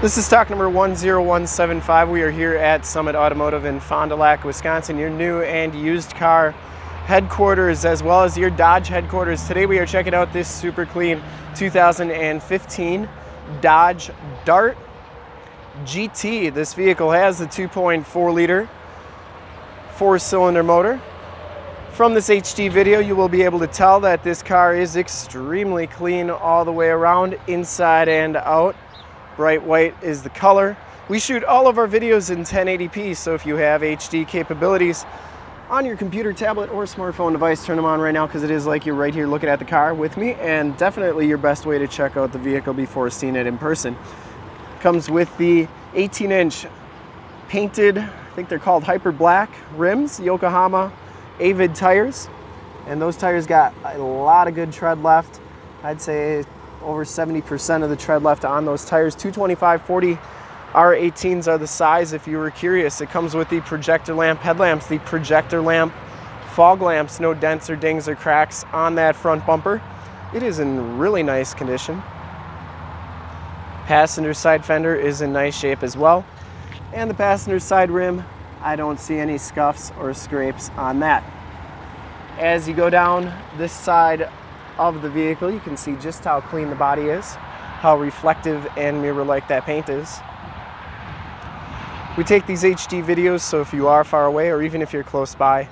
This is stock number 10175. We are here at Summit Automotive in Fond du Lac, Wisconsin, your new and used car headquarters as well as your Dodge headquarters. Today we are checking out this super clean 2015 Dodge Dart GT. This vehicle has a 2.4 liter four cylinder motor. From this HD video, you will be able to tell that this car is extremely clean all the way around, inside and out. Bright white is the color. We shoot all of our videos in 1080p, so if you have HD capabilities on your computer, tablet, or smartphone device, turn them on right now because it is like you're right here looking at the car with me and definitely your best way to check out the vehicle before seeing it in person. Comes with the 18 inch painted, I think they're called Hyper Black rims, Yokohama Avid tires. And those tires got a lot of good tread left. I'd say over 70% of the tread left on those tires. 225 40 R18s are the size if you were curious. It comes with the projector lamp headlamps, the projector lamp fog lamps, no dents or dings or cracks on that front bumper. It is in really nice condition. Passenger side fender is in nice shape as well. And the passenger side rim, I don't see any scuffs or scrapes on that. As you go down this side of the vehicle, you can see just how clean the body is, how reflective and mirror-like that paint is. We take these HD videos, so if you are far away or even if you're close by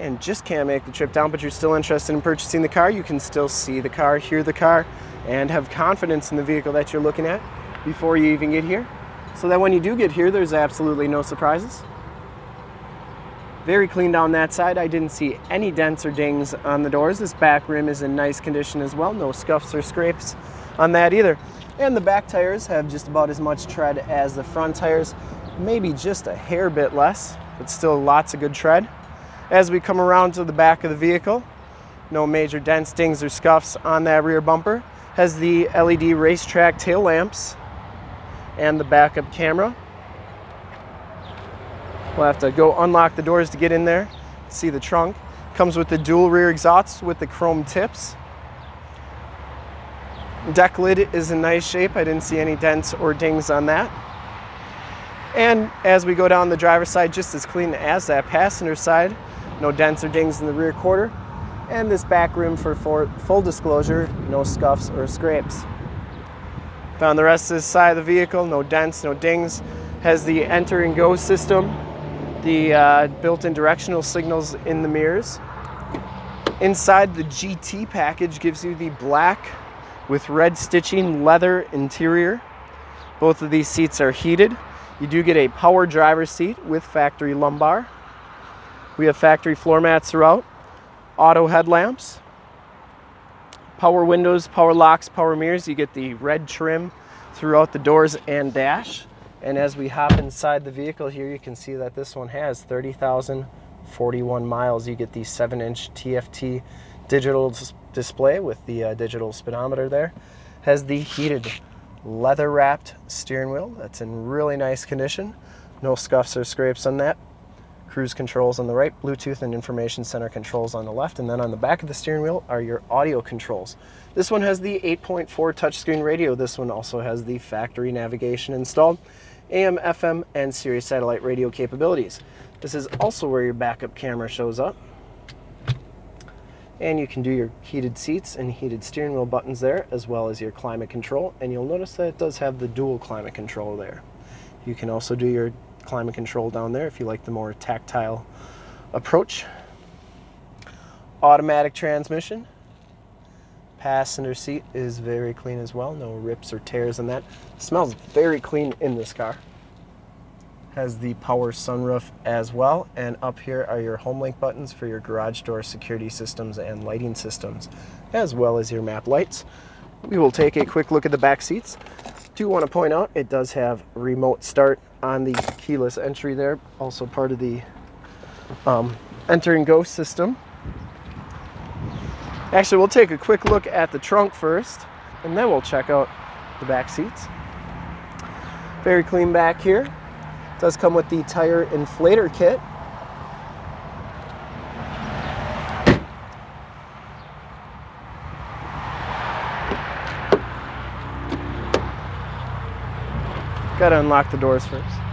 and just can't make the trip down, but you're still interested in purchasing the car, you can still see the car, hear the car, and have confidence in the vehicle that you're looking at before you even get here. So that when you do get here, there's absolutely no surprises. Very clean down that side. I didn't see any dents or dings on the doors. This back rim is in nice condition as well. No scuffs or scrapes on that either. And the back tires have just about as much tread as the front tires. Maybe just a hair bit less, but still lots of good tread. As we come around to the back of the vehicle, no major dents, dings, or scuffs on that rear bumper. Has the LED racetrack tail lamps and the backup camera. We'll have to go unlock the doors to get in there, see the trunk. Comes with the dual rear exhausts with the chrome tips. Deck lid is in nice shape. I didn't see any dents or dings on that. And as we go down the driver's side, just as clean as that passenger side. No dents or dings in the rear quarter. And this back room for full disclosure, no scuffs or scrapes. Found the rest of this side of the vehicle, no dents, no dings. Has the enter and go system the uh, built-in directional signals in the mirrors. Inside the GT package gives you the black with red stitching leather interior. Both of these seats are heated. You do get a power driver seat with factory lumbar. We have factory floor mats throughout, auto headlamps, power windows, power locks, power mirrors. You get the red trim throughout the doors and dash. And as we hop inside the vehicle here, you can see that this one has 30,041 miles. You get the 7-inch TFT digital display with the uh, digital speedometer there. Has the heated leather-wrapped steering wheel. That's in really nice condition. No scuffs or scrapes on that. Cruise controls on the right, Bluetooth and information center controls on the left, and then on the back of the steering wheel are your audio controls. This one has the 8.4 touchscreen radio. This one also has the factory navigation installed. AM, FM, and Sirius satellite radio capabilities. This is also where your backup camera shows up. And you can do your heated seats and heated steering wheel buttons there, as well as your climate control. And you'll notice that it does have the dual climate control there. You can also do your climate control down there if you like the more tactile approach. Automatic transmission. Passenger seat is very clean as well. No rips or tears in that. Smells very clean in this car. Has the power sunroof as well. And up here are your HomeLink buttons for your garage door security systems and lighting systems, as well as your map lights. We will take a quick look at the back seats. Do want to point out it does have remote start on the keyless entry there. Also part of the um, enter and go system. Actually, we'll take a quick look at the trunk first, and then we'll check out the back seats. Very clean back here. It does come with the tire inflator kit. Gotta unlock the doors first.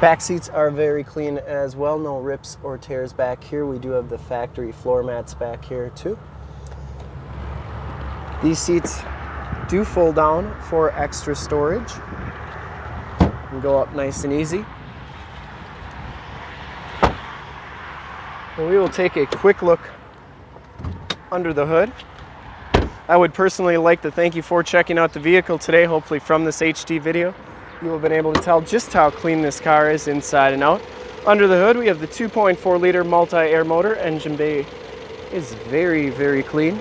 Back seats are very clean as well. No rips or tears back here. We do have the factory floor mats back here too. These seats do fold down for extra storage and go up nice and easy. And we will take a quick look under the hood. I would personally like to thank you for checking out the vehicle today, hopefully from this HD video you will have been able to tell just how clean this car is inside and out. Under the hood, we have the 2.4 liter multi-air motor. Engine bay is very, very clean.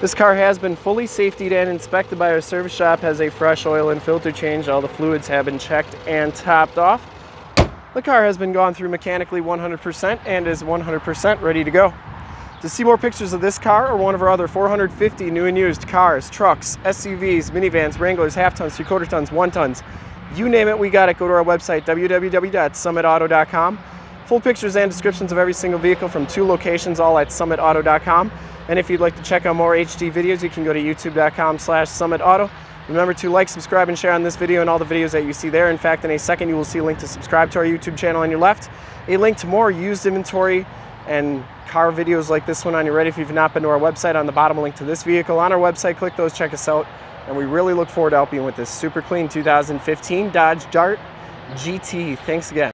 This car has been fully safetied and inspected by our service shop, has a fresh oil and filter change. All the fluids have been checked and topped off. The car has been gone through mechanically 100% and is 100% ready to go. To see more pictures of this car or one of our other 450 new and used cars, trucks, SUVs, minivans, Wranglers, half tons, three quarter tons, one tons, you name it, we got it. Go to our website, www.summitauto.com. Full pictures and descriptions of every single vehicle from two locations, all at summitauto.com. And if you'd like to check out more HD videos, you can go to youtube.com slash summitauto. Remember to like, subscribe, and share on this video and all the videos that you see there. In fact, in a second, you will see a link to subscribe to our YouTube channel on your left, a link to more used inventory and car videos like this one on your ready if you've not been to our website on the bottom link to this vehicle. On our website click those check us out and we really look forward to helping with this super clean 2015 Dodge Dart GT thanks again